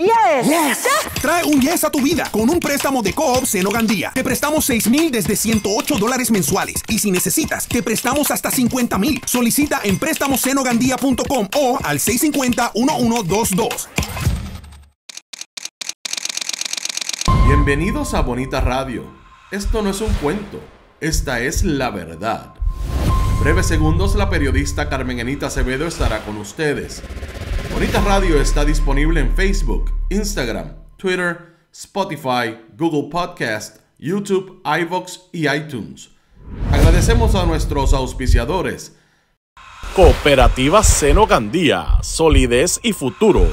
Yes. Yes. Trae un yes a tu vida con un préstamo de Coop Seno Gandía. Te prestamos 6 mil desde 108 dólares mensuales. Y si necesitas, te prestamos hasta 50 mil. Solicita en préstamosenogandía.com o al 650-1122. Bienvenidos a Bonita Radio. Esto no es un cuento, esta es la verdad. En breves segundos, la periodista Carmen Anita Acevedo estará con ustedes. Bonita Radio está disponible en Facebook, Instagram, Twitter, Spotify, Google Podcast, YouTube, iVoox y iTunes. Agradecemos a nuestros auspiciadores. Cooperativa Seno Gandía, solidez y futuro.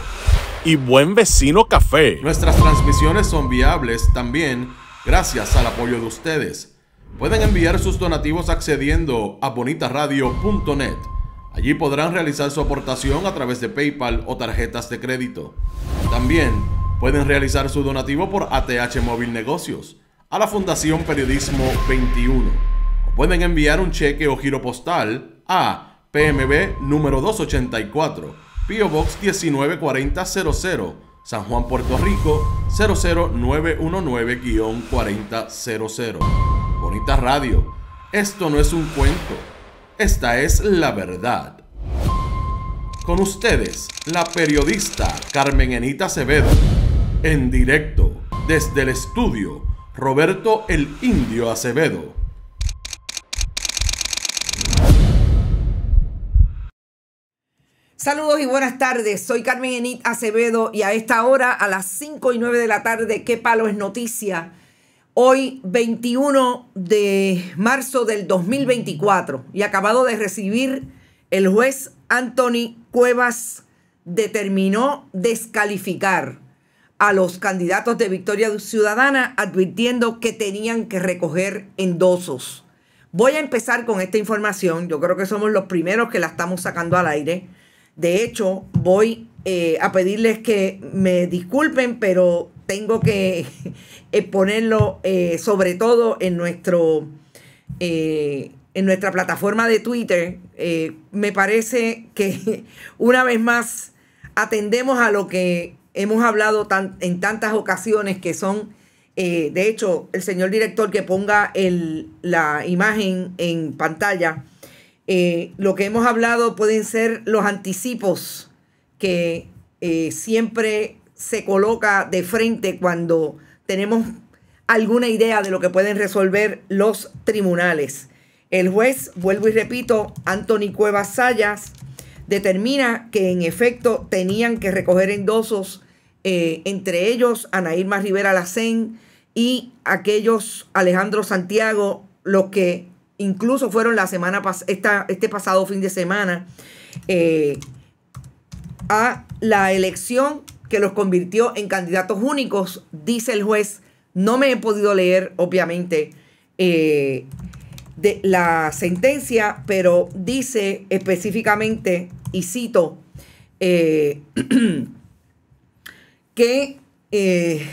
Y Buen Vecino Café. Nuestras transmisiones son viables también gracias al apoyo de ustedes. Pueden enviar sus donativos accediendo a bonitaradio.net. Allí podrán realizar su aportación a través de PayPal o tarjetas de crédito. También pueden realizar su donativo por ATH Móvil Negocios a la Fundación Periodismo 21. O pueden enviar un cheque o giro postal a PMB número 284, Pio Box 194000, San Juan, Puerto Rico 00919-4000. Bonita Radio. Esto no es un cuento. Esta es la verdad. Con ustedes, la periodista Carmen Enita Acevedo, en directo desde el estudio Roberto el Indio Acevedo. Saludos y buenas tardes. Soy Carmen Enit Acevedo y a esta hora, a las 5 y 9 de la tarde, ¿qué palo es noticia? Hoy 21 de marzo del 2024 y acabado de recibir el juez Anthony Cuevas determinó descalificar a los candidatos de Victoria Ciudadana advirtiendo que tenían que recoger endosos. Voy a empezar con esta información. Yo creo que somos los primeros que la estamos sacando al aire. De hecho, voy eh, a pedirles que me disculpen, pero tengo que eh, ponerlo eh, sobre todo en nuestro en nuestra plataforma de Twitter. me parece que una vez más atendemos a lo que hemos hablado tan, en tantas ocasiones que son de hecho, el señor director que ponga el, la imagen en pantalla, lo que hemos hablado pueden ser los anticipos que siempre se coloca de frente cuando tenemos alguna idea de lo que pueden resolver los tribunales. El juez, vuelvo y repito, Anthony Cuevas Sayas, determina que en efecto tenían que recoger endosos, eh, entre ellos Ana Irma Rivera Lacén y aquellos Alejandro Santiago, los que incluso fueron la semana esta, este pasado fin de semana eh, a la elección que los convirtió en candidatos únicos, dice el juez. No me he podido leer, obviamente, eh, de la sentencia, pero dice específicamente, y cito, eh, que, eh,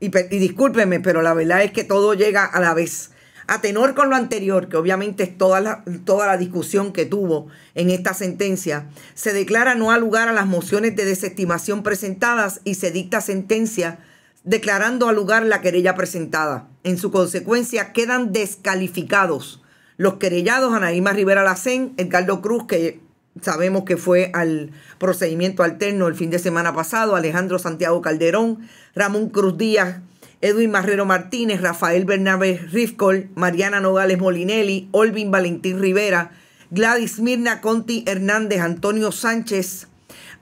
y, y discúlpeme, pero la verdad es que todo llega a la vez. A tenor con lo anterior, que obviamente es toda la, toda la discusión que tuvo en esta sentencia, se declara no al lugar a las mociones de desestimación presentadas y se dicta sentencia declarando al lugar la querella presentada. En su consecuencia quedan descalificados los querellados Anaíma Rivera Lacén, Edgardo Cruz, que sabemos que fue al procedimiento alterno el fin de semana pasado, Alejandro Santiago Calderón, Ramón Cruz Díaz, Edwin Marrero Martínez, Rafael Bernabé Rifcol, Mariana Nogales Molinelli, Olvin Valentín Rivera, Gladys Mirna Conti Hernández, Antonio Sánchez,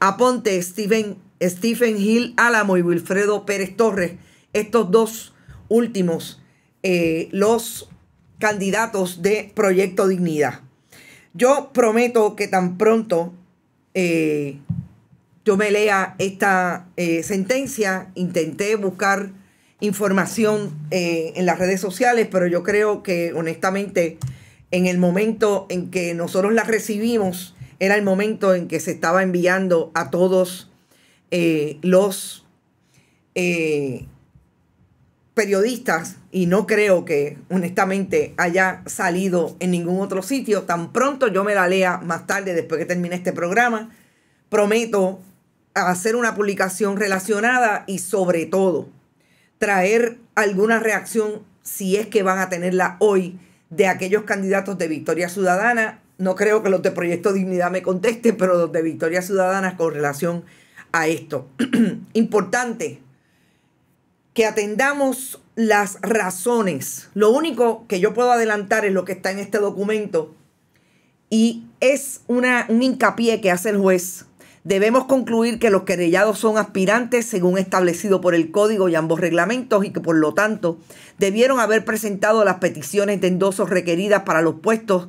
Aponte, Stephen, Stephen Hill Álamo y Wilfredo Pérez Torres. Estos dos últimos, eh, los candidatos de Proyecto Dignidad. Yo prometo que tan pronto eh, yo me lea esta eh, sentencia, intenté buscar información eh, en las redes sociales, pero yo creo que honestamente en el momento en que nosotros la recibimos, era el momento en que se estaba enviando a todos eh, los eh, periodistas y no creo que honestamente haya salido en ningún otro sitio. Tan pronto yo me la lea más tarde, después que termine este programa, prometo hacer una publicación relacionada y sobre todo traer alguna reacción, si es que van a tenerla hoy, de aquellos candidatos de Victoria Ciudadana. No creo que los de Proyecto Dignidad me contesten, pero los de Victoria Ciudadana con relación a esto. Importante que atendamos las razones. Lo único que yo puedo adelantar es lo que está en este documento y es una, un hincapié que hace el juez Debemos concluir que los querellados son aspirantes según establecido por el código y ambos reglamentos y que por lo tanto debieron haber presentado las peticiones de endosos requeridas para los puestos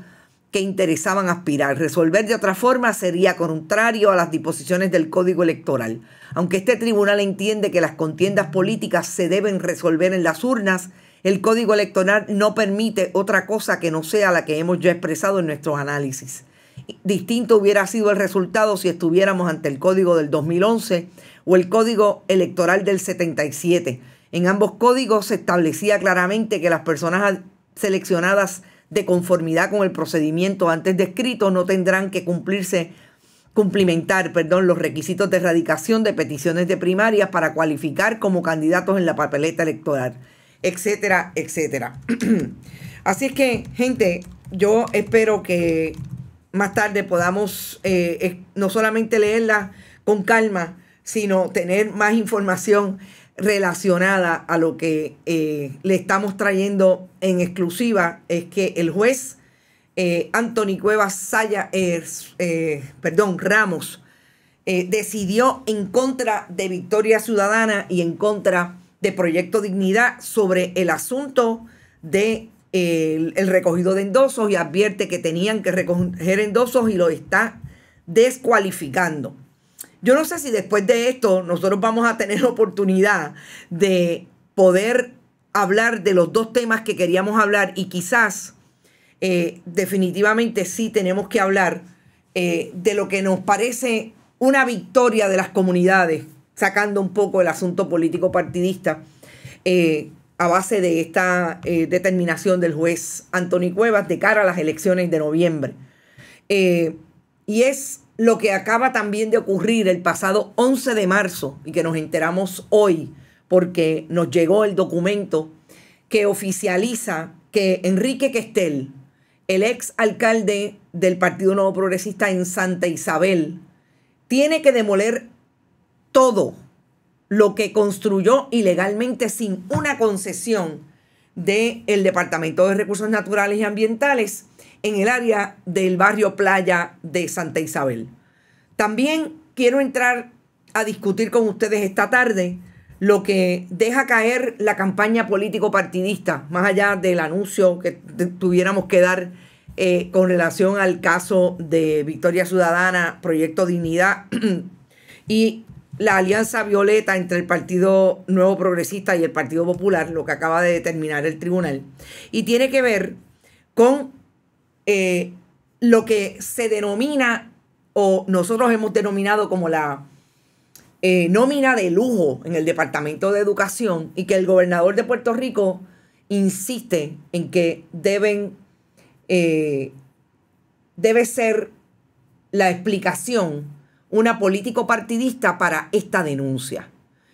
que interesaban aspirar. Resolver de otra forma sería contrario a las disposiciones del Código Electoral. Aunque este tribunal entiende que las contiendas políticas se deben resolver en las urnas, el Código Electoral no permite otra cosa que no sea la que hemos ya expresado en nuestros análisis. Distinto hubiera sido el resultado si estuviéramos ante el código del 2011 o el código electoral del 77. En ambos códigos se establecía claramente que las personas seleccionadas de conformidad con el procedimiento antes descrito no tendrán que cumplirse cumplimentar, perdón, los requisitos de erradicación de peticiones de primarias para cualificar como candidatos en la papeleta electoral, etcétera, etcétera. Así es que, gente, yo espero que más tarde podamos eh, no solamente leerla con calma, sino tener más información relacionada a lo que eh, le estamos trayendo en exclusiva, es que el juez eh, Anthony Cuevas Saya, perdón, Ramos, decidió en contra de Victoria Ciudadana y en contra de Proyecto Dignidad sobre el asunto de el, recogido de endosos y advierte que tenían que recoger endosos y lo está descualificando. Yo no sé si después de esto nosotros vamos a tener oportunidad de poder hablar de los dos temas que queríamos hablar y quizás eh, definitivamente sí tenemos que hablar eh, de lo que nos parece una victoria de las comunidades, sacando un poco el asunto político partidista. Eh, a base de esta eh, determinación del juez Anthony Cuevas de cara a las elecciones de noviembre. Eh, y es lo que acaba también de ocurrir el pasado 11 de marzo y que nos enteramos hoy porque nos llegó el documento que oficializa que Enrique Questel, el ex alcalde del Partido Nuevo Progresista en Santa Isabel, tiene que demoler todo lo que construyó ilegalmente sin una concesión del el Departamento de Recursos Naturales y Ambientales en el área del barrio Playa de Santa Isabel. También quiero entrar a discutir con ustedes esta tarde lo que deja caer la campaña político partidista, más allá del anuncio que tuviéramos que dar eh, con relación al caso de Victoria Ciudadana, Proyecto Dignidad y la alianza violeta entre el Partido Nuevo Progresista y el Partido Popular, lo que acaba de determinar el tribunal, y tiene que ver con eh, lo que se denomina o nosotros hemos denominado como la eh, nómina de lujo en el Departamento de Educación y que el gobernador de Puerto Rico insiste en que deben eh, debe ser la explicación una político partidista para esta denuncia.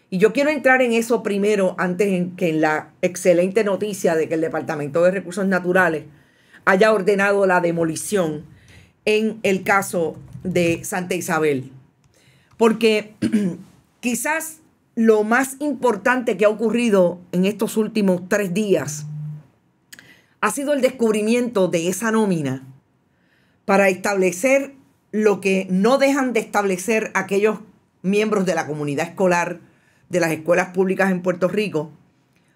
Y yo quiero entrar en eso primero, antes que en la excelente noticia de que el Departamento de Recursos Naturales haya ordenado la demolición en el caso de Santa Isabel. Porque quizás lo más importante que ha ocurrido en estos últimos tres días ha sido el descubrimiento de esa nómina para establecer lo que no dejan de establecer aquellos miembros de la comunidad escolar de las escuelas públicas en Puerto Rico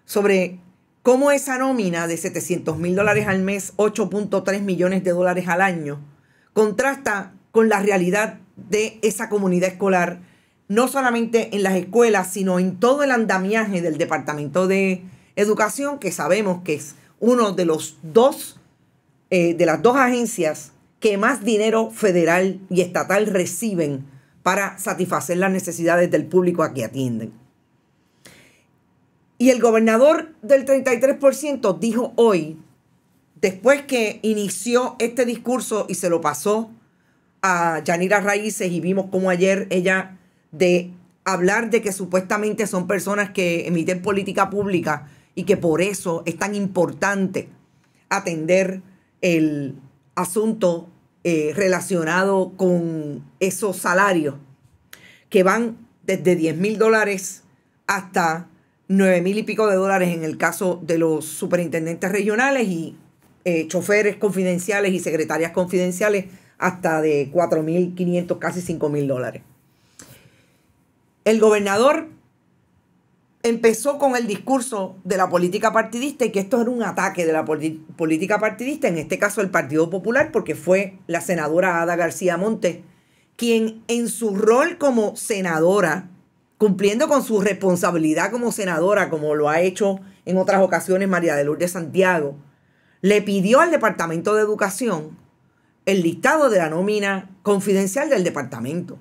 sobre cómo esa nómina de 700 mil dólares al mes, 8.3 millones de dólares al año, contrasta con la realidad de esa comunidad escolar, no solamente en las escuelas, sino en todo el andamiaje del Departamento de Educación, que sabemos que es uno de los dos, eh, de las dos agencias que más dinero federal y estatal reciben para satisfacer las necesidades del público a que atienden. Y el gobernador del 33% dijo hoy, después que inició este discurso y se lo pasó a Yanira Raíces y vimos como ayer ella de hablar de que supuestamente son personas que emiten política pública y que por eso es tan importante atender el asunto eh, relacionado con esos salarios que van desde 10 mil dólares hasta 9 mil y pico de dólares en el caso de los superintendentes regionales y eh, choferes confidenciales y secretarias confidenciales hasta de 4 mil 500, casi 5 mil dólares. El gobernador empezó con el discurso de la política partidista y que esto era un ataque de la política partidista, en este caso el Partido Popular, porque fue la senadora Ada García Monte quien en su rol como senadora, cumpliendo con su responsabilidad como senadora, como lo ha hecho en otras ocasiones María de Lourdes Santiago, le pidió al Departamento de Educación el listado de la nómina confidencial del departamento.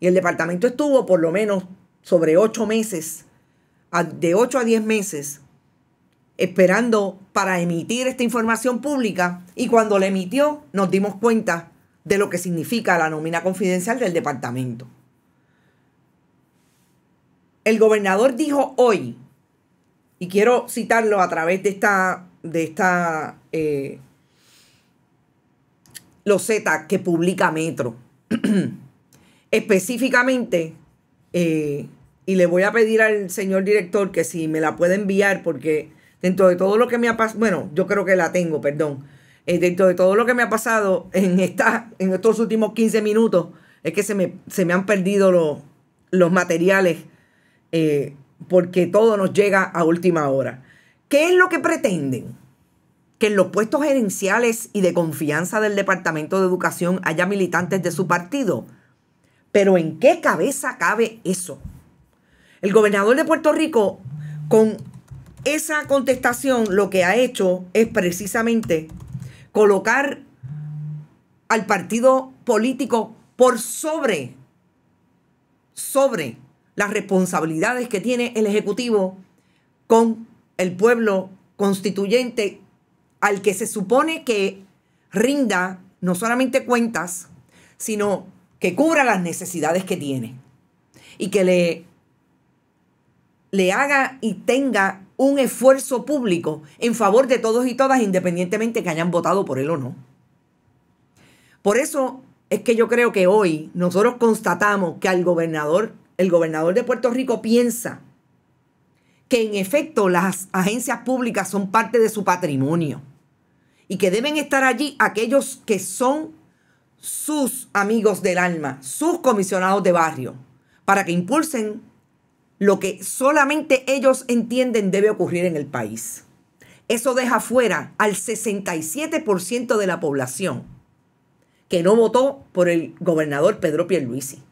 Y el departamento estuvo por lo menos sobre ocho meses de 8 a 10 meses esperando para emitir esta información pública y cuando la emitió nos dimos cuenta de lo que significa la nómina confidencial del departamento. El gobernador dijo hoy, y quiero citarlo a través de esta, de esta eh, loseta que publica Metro, específicamente eh, y le voy a pedir al señor director que si me la puede enviar, porque dentro de todo lo que me ha pasado, bueno, yo creo que la tengo, perdón. Eh, dentro de todo lo que me ha pasado en, esta, en estos últimos 15 minutos, es que se me, se me han perdido los, los materiales, eh, porque todo nos llega a última hora. ¿Qué es lo que pretenden? Que en los puestos gerenciales y de confianza del Departamento de Educación haya militantes de su partido. Pero ¿en qué cabeza cabe eso? El gobernador de Puerto Rico, con esa contestación, lo que ha hecho es precisamente colocar al partido político por sobre, sobre las responsabilidades que tiene el Ejecutivo con el pueblo constituyente al que se supone que rinda no solamente cuentas, sino que cubra las necesidades que tiene y que le le haga y tenga un esfuerzo público en favor de todos y todas, independientemente que hayan votado por él o no. Por eso es que yo creo que hoy nosotros constatamos que al gobernador, el gobernador de Puerto Rico piensa que en efecto las agencias públicas son parte de su patrimonio y que deben estar allí aquellos que son sus amigos del alma, sus comisionados de barrio, para que impulsen lo que solamente ellos entienden debe ocurrir en el país. Eso deja fuera al 67% de la población que no votó por el gobernador Pedro Pierluisi.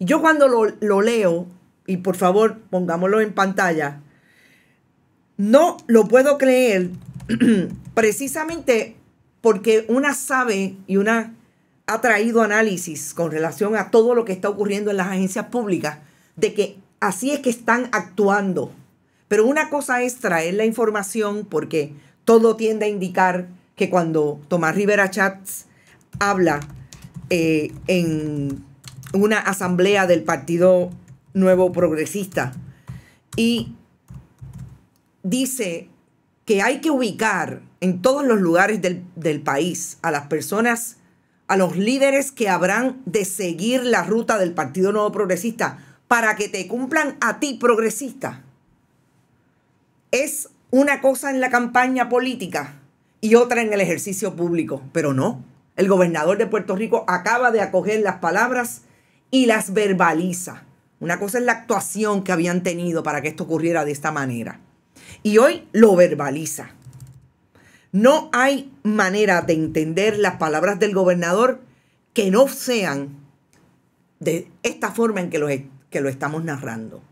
Y yo cuando lo, lo leo, y por favor pongámoslo en pantalla, no lo puedo creer precisamente porque una sabe y una ha traído análisis con relación a todo lo que está ocurriendo en las agencias públicas, de que así es que están actuando. Pero una cosa es traer la información porque todo tiende a indicar que cuando Tomás Rivera Chats habla eh, en una asamblea del Partido Nuevo Progresista y dice que hay que ubicar en todos los lugares del, del país a las personas a los líderes que habrán de seguir la ruta del Partido Nuevo Progresista para que te cumplan a ti, progresista. Es una cosa en la campaña política y otra en el ejercicio público, pero no. El gobernador de Puerto Rico acaba de acoger las palabras y las verbaliza. Una cosa es la actuación que habían tenido para que esto ocurriera de esta manera. Y hoy lo verbaliza. No hay manera de entender las palabras del gobernador que no sean de esta forma en que lo, que lo estamos narrando.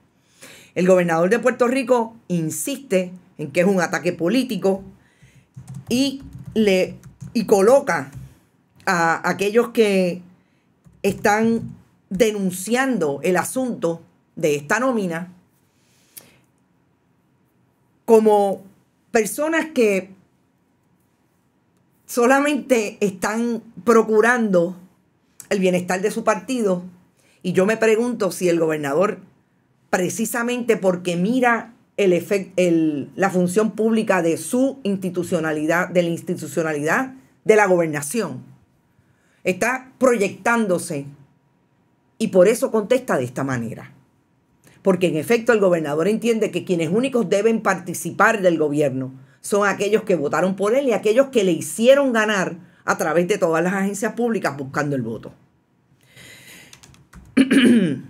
El gobernador de Puerto Rico insiste en que es un ataque político y, le, y coloca a aquellos que están denunciando el asunto de esta nómina como personas que solamente están procurando el bienestar de su partido Y yo me pregunto si el gobernador, precisamente porque mira el la función pública de su institucionalidad, de la institucionalidad de la gobernación, está proyectándose y por eso contesta de esta manera. Porque en efecto el gobernador entiende que quienes únicos deben participar del gobierno son aquellos que votaron por él y aquellos que le hicieron ganar a través de todas las agencias públicas buscando el voto.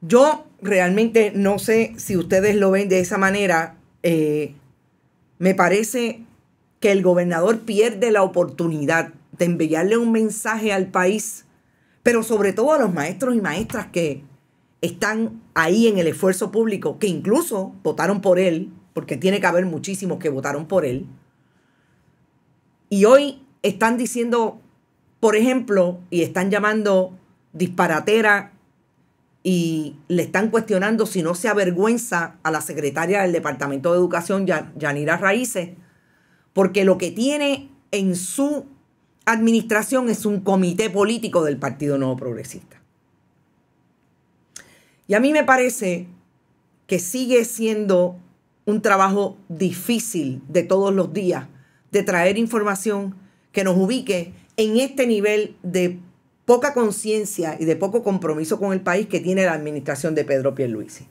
Yo realmente no sé si ustedes lo ven de esa manera. Eh, me parece que el gobernador pierde la oportunidad de enviarle un mensaje al país, pero sobre todo a los maestros y maestras que están ahí en el esfuerzo público, que incluso votaron por él, porque tiene que haber muchísimos que votaron por él. Y hoy están diciendo, por ejemplo, y están llamando disparatera y le están cuestionando si no se avergüenza a la secretaria del Departamento de Educación, Yanira Raíces, porque lo que tiene en su administración es un comité político del Partido Nuevo Progresista. Y a mí me parece que sigue siendo un trabajo difícil de todos los días de traer información que nos ubique en este nivel de poca conciencia y de poco compromiso con el país que tiene la administración de Pedro Pierluisi.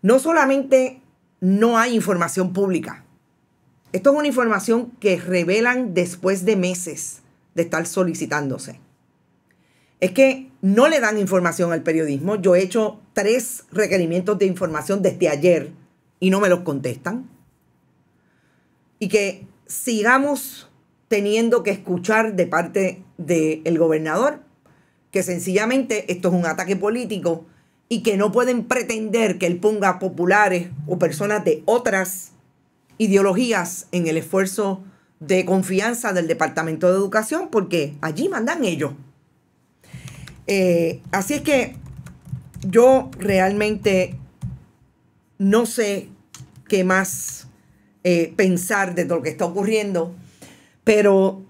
No solamente no hay información pública, esto es una información que revelan después de meses de estar solicitándose. Es que no le dan información al periodismo. Yo he hecho tres requerimientos de información desde ayer y no me los contestan. Y que sigamos teniendo que escuchar de parte del gobernador que sencillamente esto es un ataque político y que no pueden pretender que él ponga populares o personas de otras ideologías en el esfuerzo de confianza del Departamento de Educación porque allí mandan ellos. Eh, así es que yo realmente no sé qué más eh, pensar de lo que está ocurriendo, pero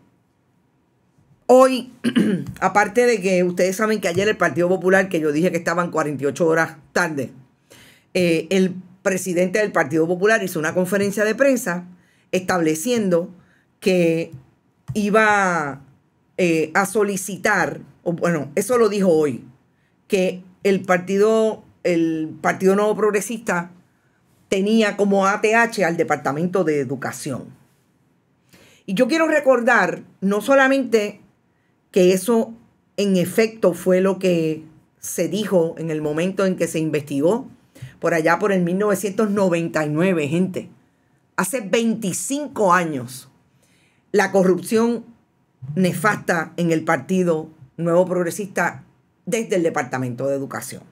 hoy, aparte de que ustedes saben que ayer el Partido Popular, que yo dije que estaban 48 horas tarde, eh, el presidente del Partido Popular hizo una conferencia de prensa estableciendo que iba eh, a solicitar, bueno, eso lo dijo hoy, que el partido, el Partido Nuevo Progresista tenía como ATH al Departamento de Educación. Y yo quiero recordar no solamente que eso en efecto fue lo que se dijo en el momento en que se investigó, por allá por el 1999, gente. Hace 25 años, la corrupción nefasta en el Partido Nuevo Progresista desde el Departamento de Educación.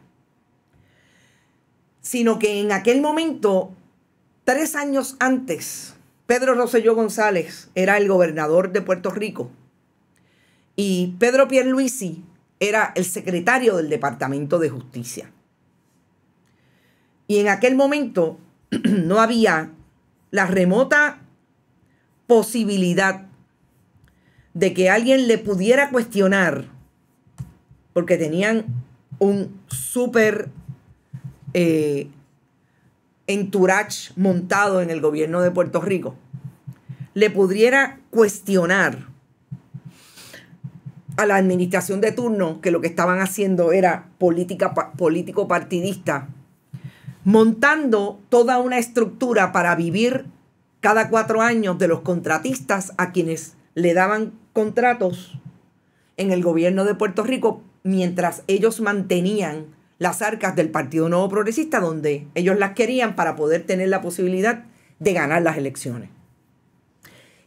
Sino que en aquel momento, tres años antes, Pedro Rosselló González era el gobernador de Puerto Rico y Pedro Pierluisi era el secretario del Departamento de Justicia. Y en aquel momento no había la remota posibilidad de que alguien le pudiera cuestionar, porque tenían un súper eh, entourage montado en el gobierno de Puerto Rico, le pudiera cuestionar a la administración de turno que lo que estaban haciendo era política político partidista montando toda una estructura para vivir cada cuatro años de los contratistas a quienes le daban contratos en el gobierno de Puerto Rico mientras ellos mantenían las arcas del Partido Nuevo Progresista donde ellos las querían para poder tener la posibilidad de ganar las elecciones.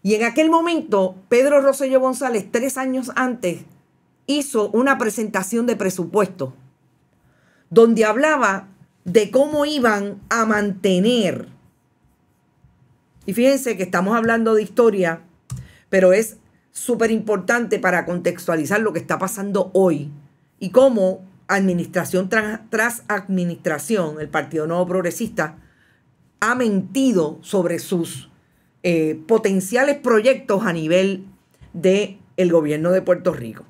Y en aquel momento, Pedro Rosselló González, tres años antes, hizo una presentación de presupuesto donde hablaba de cómo iban a mantener. Y fíjense que estamos hablando de historia, pero es súper importante para contextualizar lo que está pasando hoy y cómo administración tras, administración, el Partido Nuevo Progresista, ha mentido sobre sus eh, potenciales proyectos a nivel del el gobierno de Puerto Rico.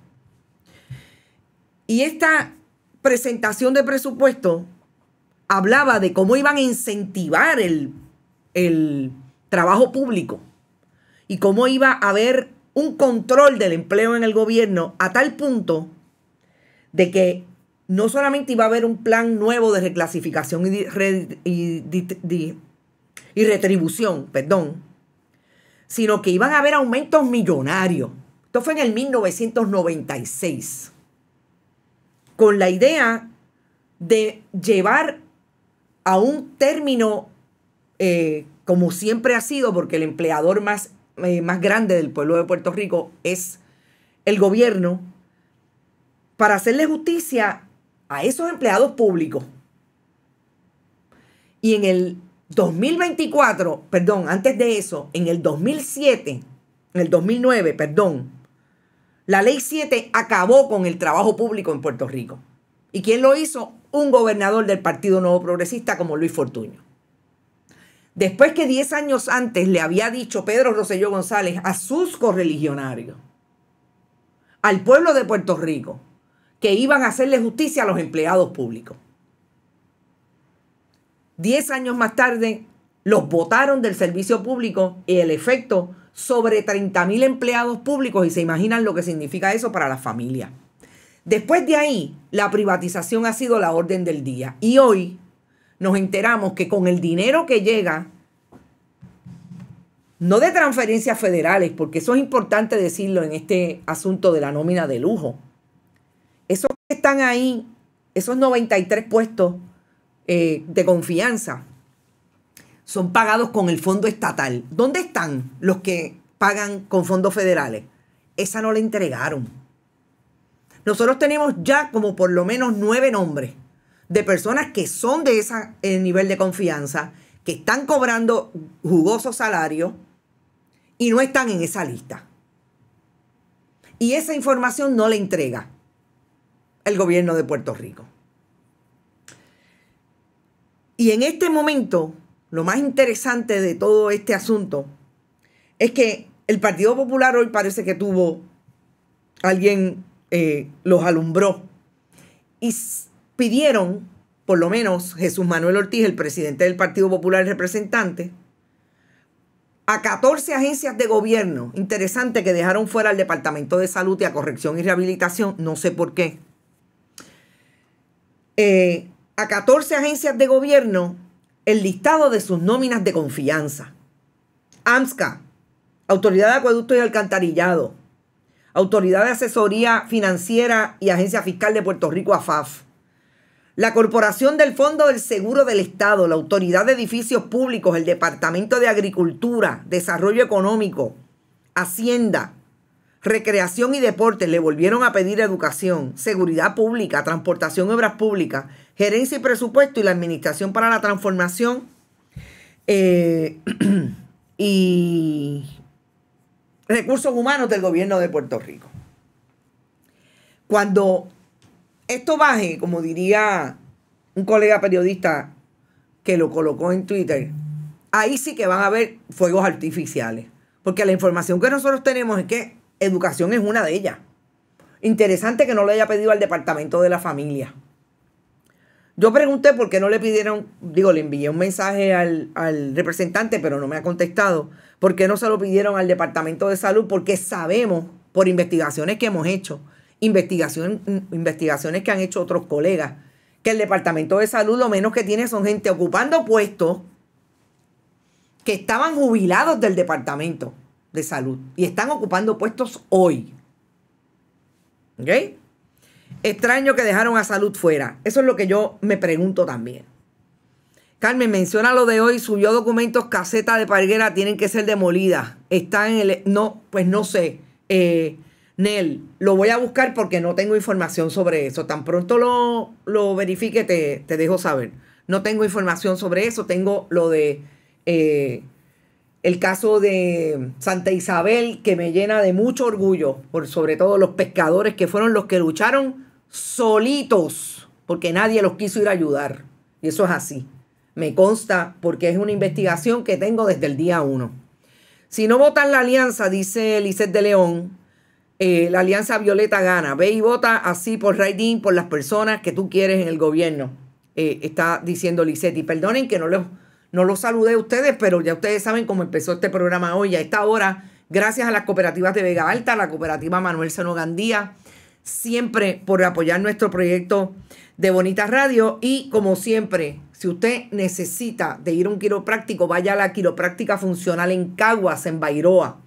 Y esta presentación de presupuesto hablaba de cómo iban a incentivar el, el trabajo público y cómo iba a haber un control del empleo en el gobierno a tal punto de que no solamente iba a haber un plan nuevo de reclasificación y, y, y retribución, perdón, sino que iban a haber aumentos millonarios. Esto fue en el 1996, con la idea de llevar a un término, eh, como siempre ha sido, porque el empleador más, eh, más grande del pueblo de Puerto Rico es el gobierno, para hacerle justicia a esos empleados públicos. Y en el 2024, perdón, antes de eso, en el 2007, en el 2009, perdón, la ley 7 acabó con el trabajo público en Puerto Rico. ¿Y quién lo hizo? Un gobernador del Partido Nuevo Progresista como Luis Fortuño. Después que 10 años antes le había dicho Pedro Rosselló González a sus correligionarios, al pueblo de Puerto Rico, que iban a hacerle justicia a los empleados públicos. Diez años más tarde, los votaron del servicio público y el efecto sobre 30 mil empleados públicos y se imaginan lo que significa eso para la familia. Después de ahí, la privatización ha sido la orden del día y hoy nos enteramos que con el dinero que llega, no de transferencias federales, porque eso es importante decirlo en este asunto de la nómina de lujo, esos que están ahí, esos 93 puestos eh, de confianza, son pagados con el fondo estatal. ¿Dónde están los que pagan con fondos federales? Esa no la entregaron. Nosotros tenemos ya como por lo menos nueve nombres de personas que son de ese eh, nivel de confianza, que están cobrando jugosos salarios y no están en esa lista. Y esa información no la entrega el gobierno de Puerto Rico. Y en este momento, lo más interesante de todo este asunto es que el Partido Popular hoy parece que tuvo, alguien eh, los alumbró y pidieron, por lo menos Jesús Manuel Ortiz, el presidente del Partido Popular, representante, a 14 agencias de gobierno, interesante que dejaron fuera al Departamento de Salud y a Corrección y Rehabilitación, no sé por qué, eh, a 14 agencias de gobierno el listado de sus nóminas de confianza. AMSCA, Autoridad de Acueducto y Alcantarillado, Autoridad de Asesoría Financiera y Agencia Fiscal de Puerto Rico, AFAF. La Corporación del Fondo del Seguro del Estado, la Autoridad de Edificios Públicos, el Departamento de Agricultura, Desarrollo Económico, Hacienda, recreación y deporte le volvieron a pedir educación, seguridad pública, transportación y obras públicas, gerencia y presupuesto y la administración para la transformación eh, y recursos humanos del gobierno de Puerto Rico. Cuando esto baje, como diría un colega periodista que lo colocó en Twitter, ahí sí que van a haber fuegos artificiales. Porque la información que nosotros tenemos es que educación es una de ellas. Interesante que no le haya pedido al departamento de la familia. Yo pregunté por qué no le pidieron, digo, le envié un mensaje al, representante, pero no me ha contestado. ¿Por qué no se lo pidieron al departamento de salud? Porque sabemos, por investigaciones que hemos hecho, investigaciones que han hecho otros colegas, que el departamento de salud lo menos que tiene son gente ocupando puestos que estaban jubilados del departamento de salud y están ocupando puestos hoy. ¿Ok? Extraño que dejaron a salud fuera. Eso es lo que yo me pregunto también. Carmen, menciona lo de hoy, subió documentos, caseta de parguera, tienen que ser demolidas. Está en el... No, pues no sé. Eh, Nel, lo voy a buscar porque no tengo información sobre eso. Tan pronto lo, lo verifique, te, te, dejo saber. No tengo información sobre eso. Tengo lo de eh, el caso de Santa Isabel, que me llena de mucho orgullo, por sobre todo los pescadores que fueron los que lucharon solitos, porque nadie los quiso ir a ayudar. Y eso es así. Me consta porque es una investigación que tengo desde el día uno. Si no votan la alianza, dice Lisette de León, eh, la Alianza Violeta gana. Ve y vota así por writing por las personas que tú quieres en el gobierno. Eh, está diciendo Licetti. Perdonen que no los, no los saludé a ustedes, pero ya ustedes saben cómo empezó este programa hoy. A esta hora, gracias a las cooperativas de Vega Alta, la cooperativa Manuel Seno Gandía, siempre por apoyar nuestro proyecto de Bonita Radio. Y como siempre, si usted necesita de ir a un quiropráctico, vaya a la quiropráctica funcional en Caguas, en Bairoa.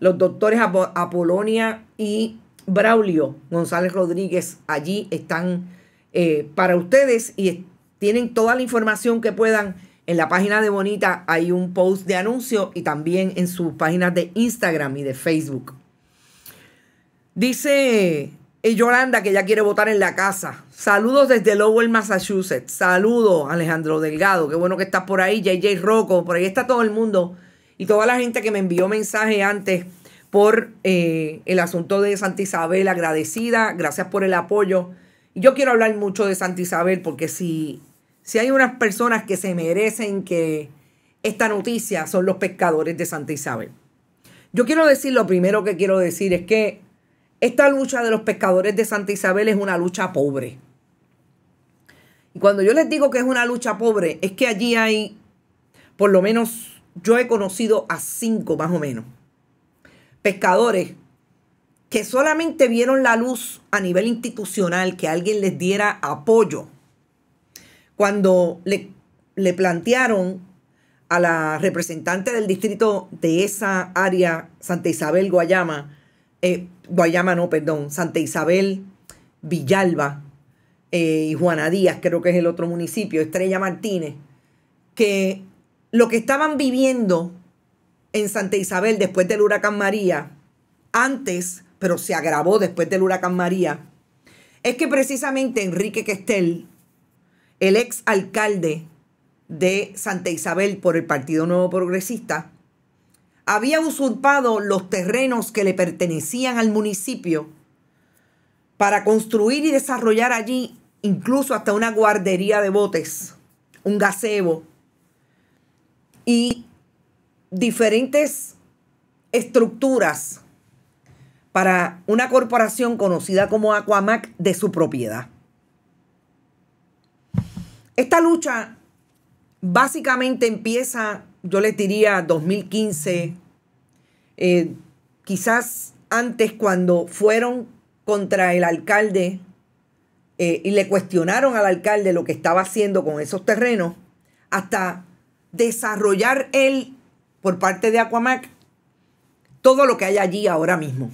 Los doctores Apolonia y Braulio González Rodríguez allí están eh, para ustedes y tienen toda la información que puedan. En la página de Bonita hay un post de anuncio y también en sus páginas de Instagram y de Facebook. Dice Yolanda que ya quiere votar en la casa. Saludos desde Lowell, Massachusetts. Saludos, Alejandro Delgado. Qué bueno que estás por ahí. JJ Rocco. Por ahí está todo el mundo. Y toda la gente que me envió mensaje antes por eh, el asunto de Santa Isabel. Agradecida. Gracias por el apoyo. Yo quiero hablar mucho de Santa Isabel porque si, si hay unas personas que se merecen que esta noticia son los pescadores de Santa Isabel. Yo quiero decir, lo primero que quiero decir es que esta lucha de los pescadores de Santa Isabel es una lucha pobre. Y cuando yo les digo que es una lucha pobre, es que allí hay, por lo menos yo he conocido a cinco más o menos, pescadores que solamente vieron la luz a nivel institucional, que alguien les diera apoyo. Cuando le, le plantearon a la representante del distrito de esa área, Santa Isabel Guayama, eh, Guayama no, perdón, Santa Isabel, Villalba eh, y Juana Díaz, creo que es el otro municipio, Estrella Martínez, que lo que estaban viviendo en Santa Isabel después del huracán María, antes, pero se agravó después del huracán María, es que precisamente Enrique Questel, el ex alcalde de Santa Isabel por el Partido Nuevo Progresista, había usurpado los terrenos que le pertenecían al municipio para construir y desarrollar allí incluso hasta una guardería de botes, un gazebo y diferentes estructuras para una corporación conocida como Aquamac de su propiedad. Esta lucha básicamente empieza yo les diría 2015, eh, quizás antes cuando fueron contra el alcalde eh, y le cuestionaron al alcalde lo que estaba haciendo con esos terrenos, hasta desarrollar él por parte de Aquamac todo lo que hay allí ahora mismo.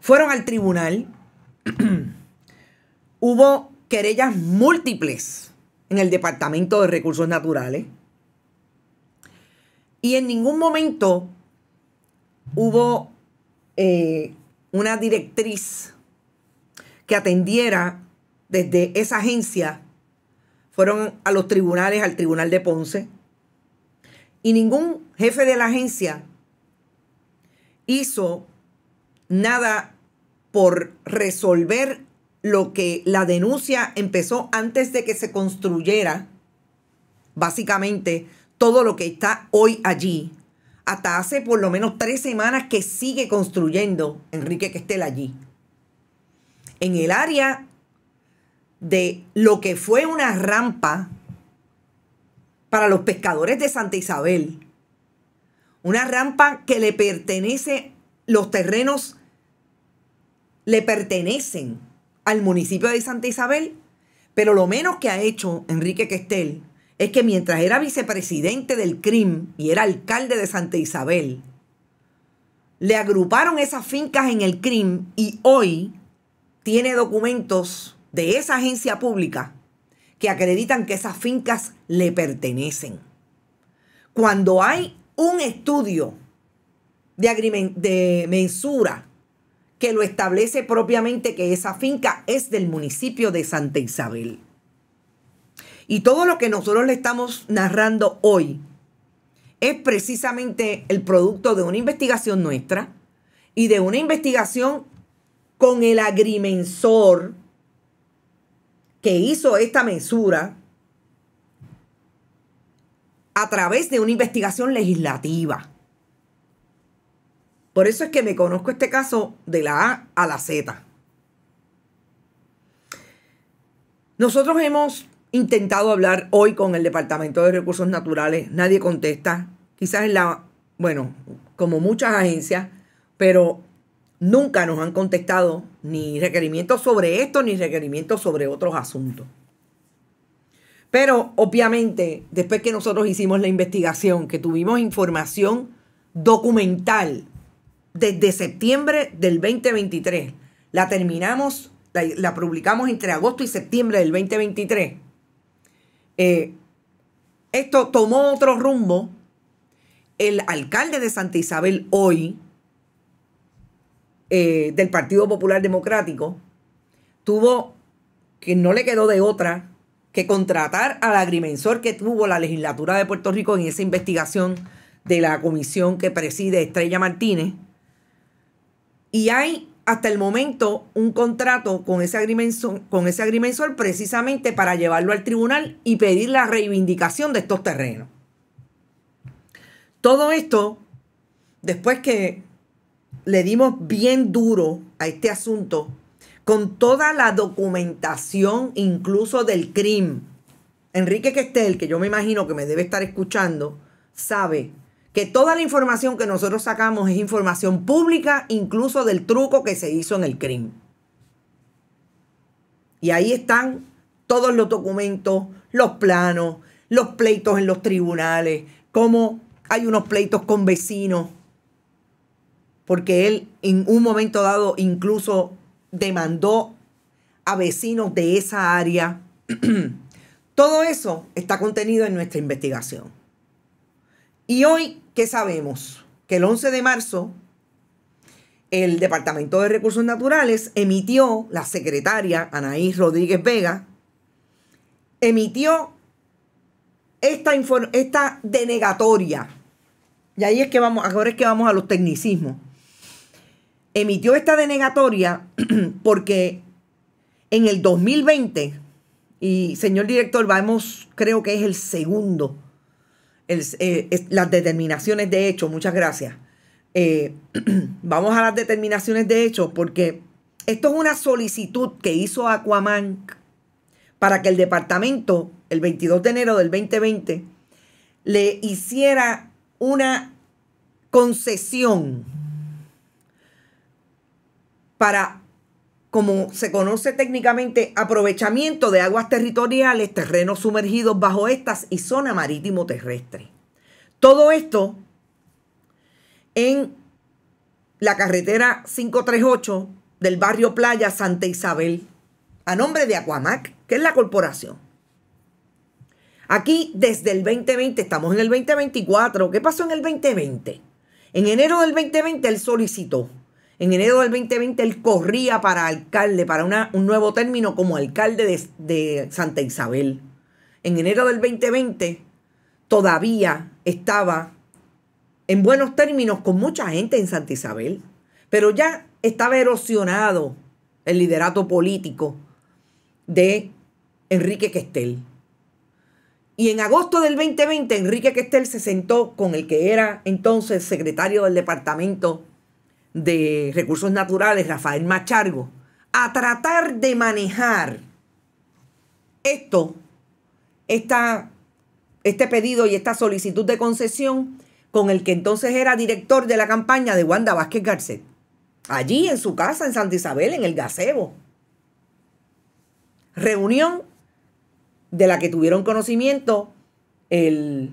Fueron al tribunal, hubo querellas múltiples en el Departamento de Recursos Naturales. Y en ningún momento hubo eh, una directriz que atendiera desde esa agencia. Fueron a los tribunales, al Tribunal de Ponce. Y ningún jefe de la agencia hizo nada por resolver lo que la denuncia empezó antes de que se construyera, básicamente, todo lo que está hoy allí. Hasta hace por lo menos tres semanas que sigue construyendo Enrique Questel allí. En el área de lo que fue una rampa para los pescadores de Santa Isabel. Una rampa que le pertenece, los terrenos le pertenecen al municipio de Santa Isabel, pero lo menos que ha hecho Enrique Questel es que mientras era vicepresidente del CRIM y era alcalde de Santa Isabel, le agruparon esas fincas en el CRIM y hoy tiene documentos de esa agencia pública que acreditan que esas fincas le pertenecen. Cuando hay un estudio de, de mensura que lo establece propiamente que esa finca es del municipio de Santa Isabel. Y todo lo que nosotros le estamos narrando hoy es precisamente el producto de una investigación nuestra y de una investigación con el agrimensor que hizo esta mensura a través de una investigación legislativa. Por eso es que me conozco este caso de la A a la Z. Nosotros hemos intentado hablar hoy con el Departamento de Recursos Naturales, nadie contesta, quizás en la, bueno, como muchas agencias, pero nunca nos han contestado ni requerimientos sobre esto ni requerimientos sobre otros asuntos. Pero obviamente, después que nosotros hicimos la investigación, que tuvimos información documental desde septiembre del 2023, la terminamos, la, publicamos entre agosto y septiembre del 2023. Eh, esto tomó otro rumbo. El alcalde de Santa Isabel hoy, eh, del Partido Popular Democrático, tuvo que no le quedó de otra que contratar al agrimensor que tuvo la legislatura de Puerto Rico en esa investigación de la comisión que preside Estrella Martínez. Y hay hasta el momento un contrato con ese, agrimensor, con ese precisamente para llevarlo al tribunal y pedir la reivindicación de estos terrenos. Todo esto, después que le dimos bien duro a este asunto, con toda la documentación, incluso del crimen. Enrique Questel, que yo me imagino que me debe estar escuchando, sabe que toda la información que nosotros sacamos es información pública, incluso del truco que se hizo en el crimen. Y ahí están todos los documentos, los planos, los pleitos en los tribunales, cómo hay unos pleitos con vecinos, porque él en un momento dado incluso demandó a vecinos de esa área. Todo eso está contenido en nuestra investigación. Y hoy, ¿qué sabemos? Que el 11 de marzo, el Departamento de Recursos Naturales emitió, la secretaria Anaís Rodríguez Vega, emitió esta, esta denegatoria. Y ahí es que vamos, ahora es que vamos a los tecnicismos emitió esta denegatoria porque en el 2020, y señor director, vamos, creo que es el segundo, eh, las determinaciones de hecho, muchas gracias. Eh, vamos a las determinaciones de hecho porque esto es una solicitud que hizo Aquaman para que el departamento, el 22 de enero del 2020, le hiciera una concesión para, como se conoce técnicamente, aprovechamiento de aguas territoriales, terrenos sumergidos bajo estas y zona marítimo terrestre. Todo esto en la carretera 538 del barrio Playa Santa Isabel, a nombre de Aquamac, que es la corporación. Aquí desde el 2020, estamos en el 2024. ¿Qué pasó en el 2020? En enero del 2020 él solicitó en enero del 2020 él corría para alcalde, para un nuevo término como alcalde de, de Santa Isabel. En enero del 2020 todavía estaba en buenos términos con mucha gente en Santa Isabel, pero ya estaba erosionado el liderato político de Enrique Questel. Y en agosto del 2020, Enrique Questel se sentó con el que era entonces secretario del Departamento de Recursos Naturales, Rafael Machargo, a tratar de manejar esto, esta, este pedido y esta solicitud de concesión con el que entonces era director de la campaña de Wanda Vázquez Garcet. Allí en su casa en Santa Isabel, en el Gazebo. Reunión de la que tuvieron conocimiento el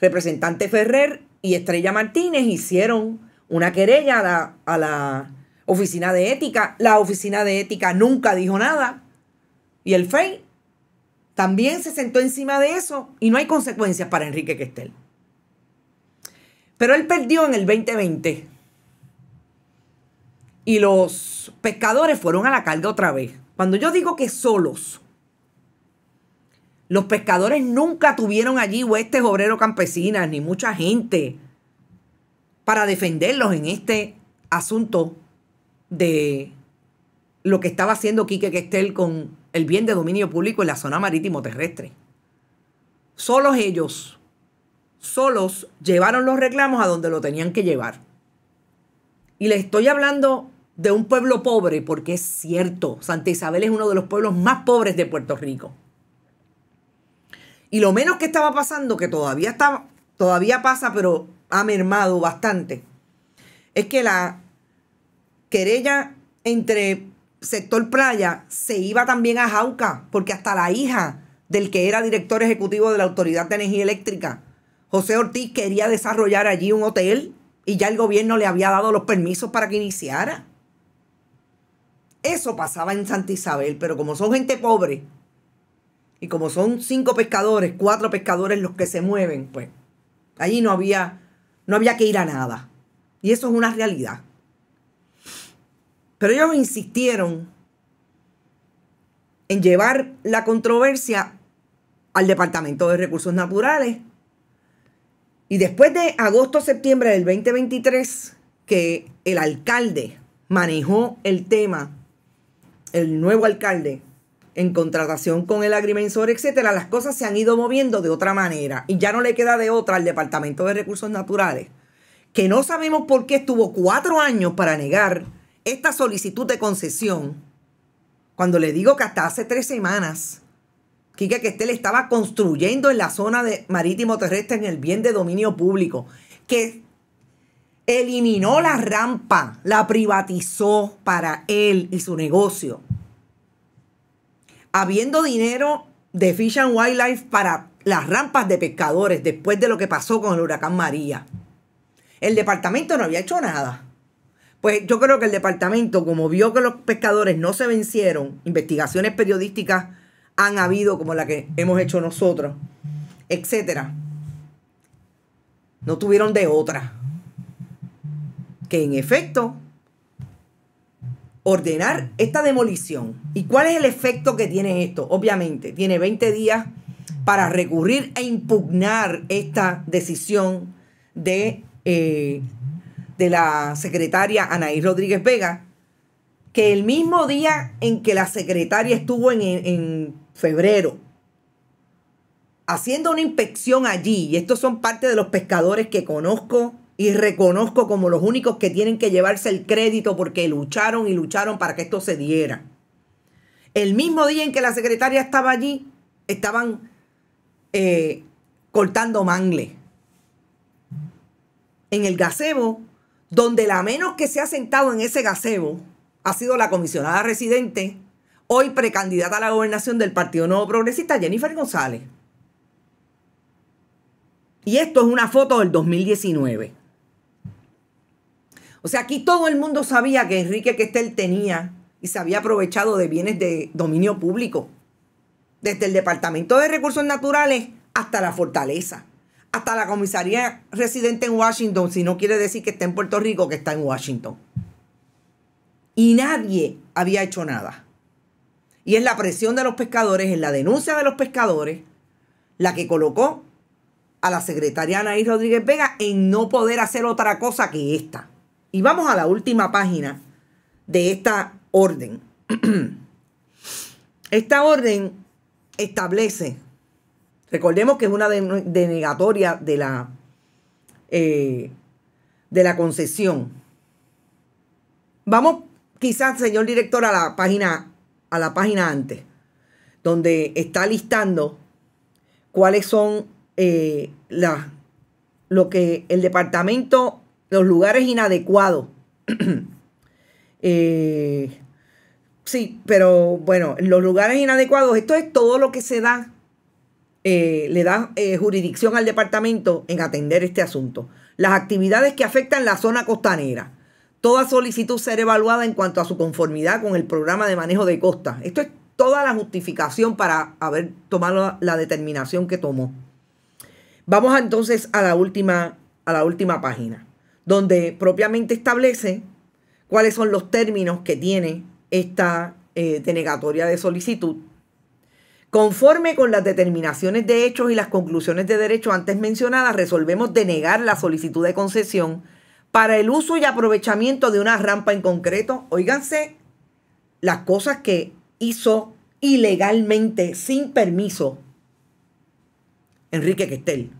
representante Ferrer y Estrella Martínez, hicieron una querella a la, oficina de ética. La oficina de ética nunca dijo nada. Y el FEI también se sentó encima de eso y no hay consecuencias para Enrique Questel. Pero él perdió en el 2020. Y los pescadores fueron a la carga otra vez. Cuando yo digo que solos, los pescadores nunca tuvieron allí huestes obreros campesinas, ni mucha gente para defenderlos en este asunto de lo que estaba haciendo Quique Questel con el bien de dominio público en la zona marítimo terrestre. Solos ellos, solos llevaron los reclamos a donde lo tenían que llevar. Y les estoy hablando de un pueblo pobre porque es cierto, Santa Isabel es uno de los pueblos más pobres de Puerto Rico. Y lo menos que estaba pasando, que todavía, está, todavía pasa, pero ha mermado bastante, es que la querella entre sector playa se iba también a Jauca, porque hasta la hija del que era director ejecutivo de la Autoridad de Energía Eléctrica, José Ortiz, quería desarrollar allí un hotel y ya el gobierno le había dado los permisos para que iniciara. Eso pasaba en Santa Isabel, pero como son gente pobre y como son cinco pescadores, cuatro pescadores los que se mueven, pues allí no había, no había que ir a nada. Y eso es una realidad. Pero ellos insistieron en llevar la controversia al Departamento de Recursos Naturales. Y después de agosto-septiembre del 2023, que el alcalde manejó el tema, el nuevo alcalde, en contratación con el agrimensor, etcétera, las cosas se han ido moviendo de otra manera y ya no le queda de otra al Departamento de Recursos Naturales, que no sabemos por qué estuvo cuatro años para negar esta solicitud de concesión, cuando le digo que hasta hace tres semanas, Quique Questel estaba construyendo en la zona de marítimo terrestre en el bien de dominio público, que eliminó la rampa, la privatizó para él y su negocio habiendo dinero de Fish and Wildlife para las rampas de pescadores después de lo que pasó con el huracán María. El departamento no había hecho nada. Pues yo creo que el departamento, como vio que los pescadores no se vencieron, investigaciones periodísticas han habido como la que hemos hecho nosotros, etcétera, no tuvieron de otra. Que en efecto ordenar esta demolición. ¿Y cuál es el efecto que tiene esto? Obviamente, tiene 20 días para recurrir e impugnar esta decisión de, eh, de la secretaria Anaí Rodríguez Vega, que el mismo día en que la secretaria estuvo en, en febrero haciendo una inspección allí, y estos son parte de los pescadores que conozco y reconozco como los únicos que tienen que llevarse el crédito porque lucharon y lucharon para que esto se diera. El mismo día en que la secretaria estaba allí, estaban eh, cortando mangle. En el gazebo, donde la menos que se ha sentado en ese gazebo ha sido la comisionada residente, hoy precandidata a la gobernación del Partido Nuevo Progresista, Jennifer González. Y esto es una foto del 2019. O sea, aquí todo el mundo sabía que Enrique Questel tenía y se había aprovechado de bienes de dominio público. Desde el Departamento de Recursos Naturales hasta la Fortaleza. Hasta la comisaría residente en Washington, si no quiere decir que está en Puerto Rico, que está en Washington. Y nadie había hecho nada. Y es la presión de los pescadores, es la denuncia de los pescadores, la que colocó a la secretaria Anaí Rodríguez Vega en no poder hacer otra cosa que esta. Y vamos a la última página de esta orden. esta orden establece, recordemos que es una denegatoria de la, eh, de la concesión. Vamos quizás, señor director, a la página, a la página antes, donde está listando cuáles son eh, lo que el departamento los lugares inadecuados. Eh, sí, pero bueno, los lugares inadecuados, esto es todo lo que se da, eh, le da eh, jurisdicción al departamento en atender este asunto. Las actividades que afectan la zona costanera. Toda solicitud será evaluada en cuanto a su conformidad con el programa de manejo de costa. Esto es toda la justificación para haber tomado la determinación que tomó. Vamos entonces a la última, a la última página donde propiamente establece cuáles son los términos que tiene esta eh, denegatoria de solicitud. Conforme con las determinaciones de hechos y las conclusiones de derecho antes mencionadas, resolvemos denegar la solicitud de concesión para el uso y aprovechamiento de una rampa en concreto. Óiganse las cosas que hizo ilegalmente, sin permiso, Enrique Questel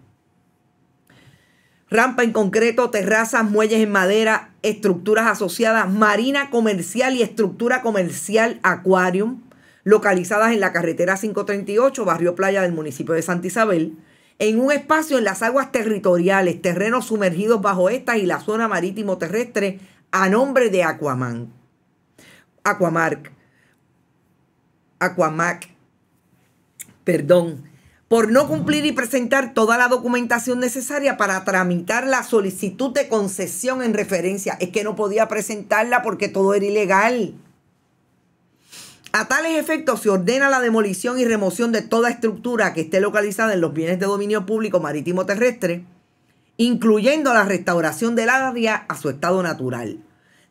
rampa en concreto, terrazas, muelles en madera, estructuras asociadas, marina comercial y estructura comercial aquarium, localizadas en la carretera 538, barrio Playa del municipio de Santa Isabel, en un espacio en las aguas territoriales, terrenos sumergidos bajo estas y la zona marítimo terrestre a nombre de Aquaman. Aquamark. Aquamac. Perdón por no cumplir y presentar toda la documentación necesaria para tramitar la solicitud de concesión en referencia. Es que no podía presentarla porque todo era ilegal. A tales efectos se ordena la demolición y remoción de toda estructura que esté localizada en los bienes de dominio público marítimo terrestre, incluyendo la restauración del área a su estado natural.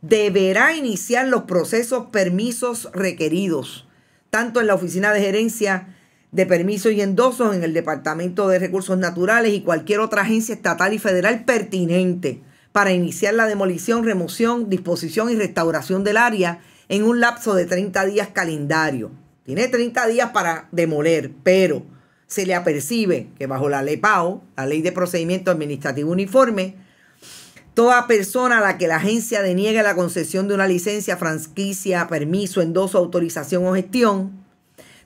Deberá iniciar los procesos permisos requeridos, tanto en la oficina de gerencia de permisos y endosos en el Departamento de Recursos Naturales y cualquier otra agencia estatal y federal pertinente para iniciar la demolición, remoción, disposición y restauración del área en un lapso de 30 días calendario. Tiene 30 días para demoler, pero se le apercibe que bajo la ley PAO, la Ley de Procedimiento Administrativo Uniforme, toda persona a la que la agencia deniegue la concesión de una licencia, franquicia, permiso, endoso, autorización o gestión,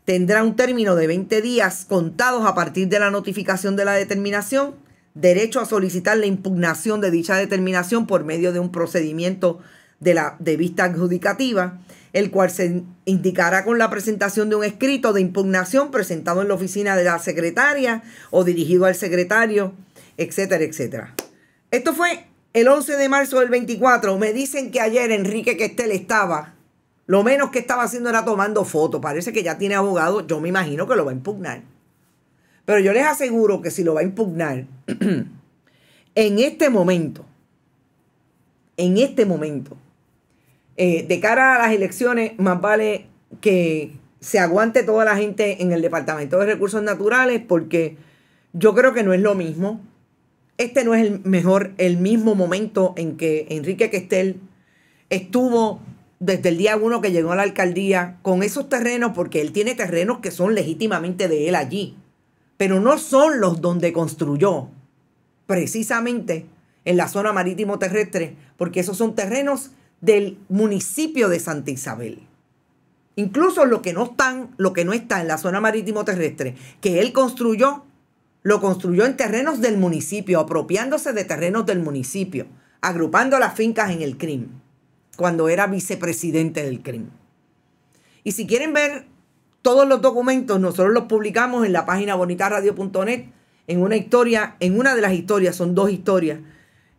tendrá un término de 20 días contados a partir de la notificación de la determinación, derecho a solicitar la impugnación de dicha determinación por medio de un procedimiento de la de vista adjudicativa, el cual se indicará con la presentación de un escrito de impugnación presentado en la oficina de la secretaria o dirigido al secretario, etcétera, etcétera. Esto fue el 11 de marzo del 24. Me dicen que ayer Enrique Questel estaba lo menos que estaba haciendo era tomando fotos. Parece que ya tiene abogado. Yo me imagino que lo va a impugnar. Pero yo les aseguro que si lo va a impugnar, en este momento, en este momento, eh, de cara a las elecciones, más vale que se aguante toda la gente en el Departamento de Recursos Naturales porque yo creo que no es lo mismo. Este no es el mejor, el mismo momento en que Enrique Questel estuvo desde el día uno que llegó a la alcaldía con esos terrenos, porque él tiene terrenos que son legítimamente de él allí, pero no son los donde construyó, precisamente en la zona marítimo terrestre, porque esos son terrenos del municipio de Santa Isabel. Incluso lo que no están, lo que no está en la zona marítimo terrestre, que él construyó, lo construyó en terrenos del municipio, apropiándose de terrenos del municipio, agrupando las fincas en el crimen cuando era vicepresidente del crimen. Y si quieren ver todos los documentos, nosotros los publicamos en la página bonitarradio.net en una historia, en una de las historias, son dos historias.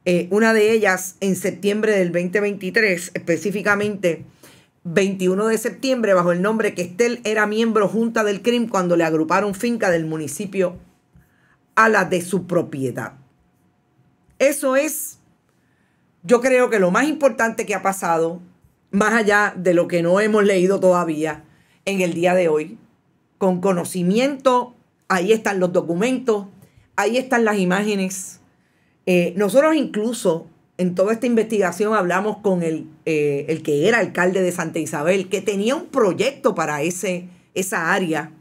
Eh, una de ellas en septiembre del 2023, específicamente 21 de septiembre, bajo el nombre que Estel era miembro junta del crimen cuando le agruparon finca del municipio a la de su propiedad. Eso es yo creo que lo más importante que ha pasado, más allá de lo que no hemos leído todavía en el día de hoy, con conocimiento, ahí están los documentos, ahí están las imágenes. Eh, nosotros incluso en toda esta investigación hablamos con el, eh, el, que era alcalde de Santa Isabel, que tenía un proyecto para ese, esa área,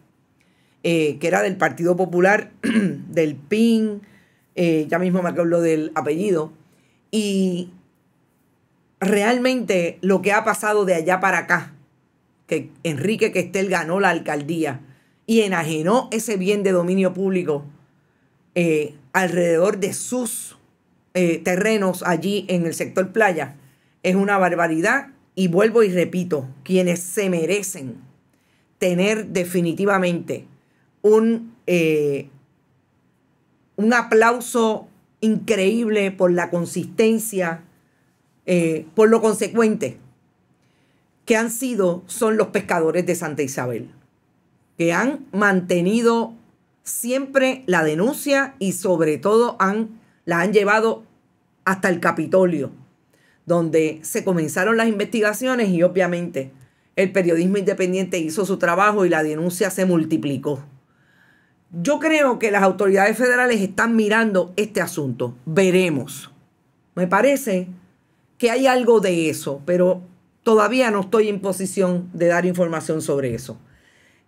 eh, que era del Partido Popular, del PIN, ya mismo me acuerdo del apellido, y realmente lo que ha pasado de allá para acá, que Enrique Questel ganó la alcaldía y enajenó ese bien de dominio público eh, alrededor de sus eh, terrenos allí en el sector playa, es una barbaridad. Y vuelvo y repito, quienes se merecen tener definitivamente un, eh, un aplauso increíble por la consistencia, eh, por lo consecuente, que han sido, son los pescadores de Santa Isabel, que han mantenido siempre la denuncia y sobre todo han, la han llevado hasta el Capitolio, donde se comenzaron las investigaciones y obviamente el periodismo independiente hizo su trabajo y la denuncia se multiplicó. Yo creo que las autoridades federales están mirando este asunto. Veremos. Me parece que hay algo de eso, pero todavía no estoy en posición de dar información sobre eso.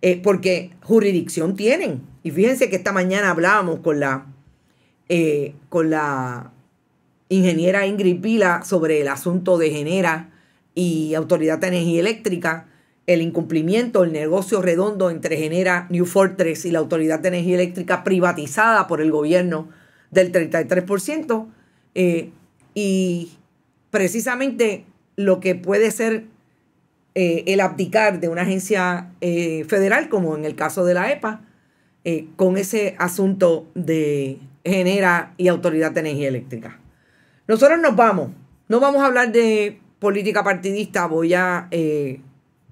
Eh, porque jurisdicción tienen. Y fíjense que esta mañana hablábamos con la, eh, con la ingeniera Ingrid Vila sobre el asunto de Genera y Autoridad de Energía Eléctrica, el incumplimiento, el negocio redondo entre Genera, New Fortress y la Autoridad de Energía Eléctrica privatizada por el gobierno del 33%, eh, y precisamente lo que puede ser eh, el abdicar de una agencia eh, federal, como en el caso de la EPA, con ese asunto de Genera y Autoridad de Energía Eléctrica. Nosotros nos vamos, no vamos a hablar de política partidista, voy a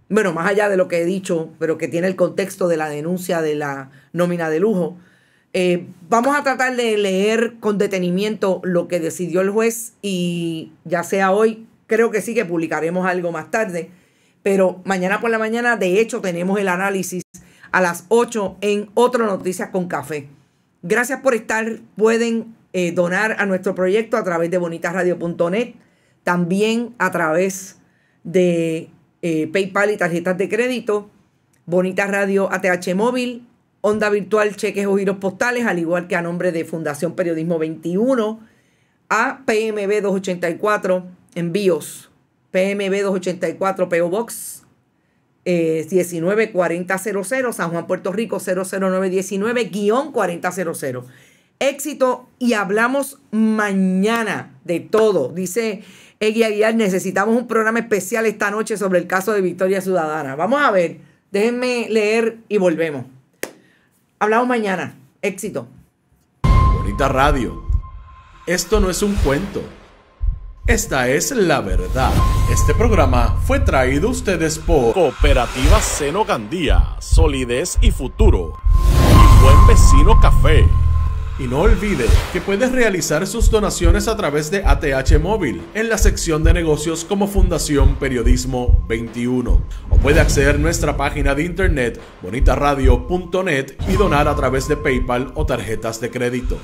bueno, más allá de lo que he dicho, pero que tiene el contexto de la denuncia de la nómina de lujo, eh, vamos a tratar de leer con detenimiento lo que decidió el juez y ya sea hoy, creo que sí que publicaremos algo más tarde, pero mañana por la mañana, de hecho, tenemos el análisis a las 8 en Otro Noticias con Café. Gracias por estar. Pueden eh, donar a nuestro proyecto a través de bonitasradio.net, también a través de eh, PayPal y tarjetas de crédito, Bonita Radio ATH Móvil, Onda Virtual, cheques o giros postales, al igual que a nombre de Fundación Periodismo 21, a PMB 284, envíos, PMB 284, PO Box eh, 194000, San Juan, Puerto Rico 00919-4000. Éxito y hablamos mañana de todo, dice Egui Aguilar, necesitamos un programa especial esta noche sobre el caso de Victoria Ciudadana. Vamos a ver, déjenme leer y volvemos. Hablamos mañana. Éxito. Bonita radio. Esto no es un cuento. Esta es la verdad. Este programa fue traído a ustedes por Cooperativa Seno Gandía, Solidez y Futuro. Y Buen Vecino Café. Y no olvide que puedes realizar sus donaciones a través de ATH Móvil en la sección de negocios como Fundación Periodismo 21. O puede acceder a nuestra página de internet bonitaradio.net y donar a través de PayPal o tarjetas de crédito.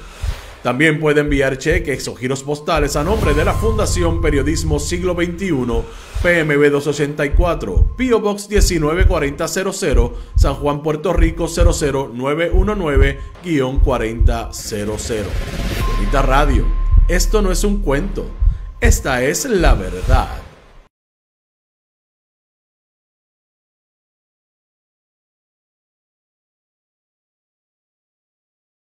También puede enviar cheques o giros postales a nombre de la Fundación Periodismo Siglo XXI, PMB 284, PO Box 194000, San Juan, Puerto Rico 00919-4000. Bonita Radio, esto no es un cuento, esta es la verdad.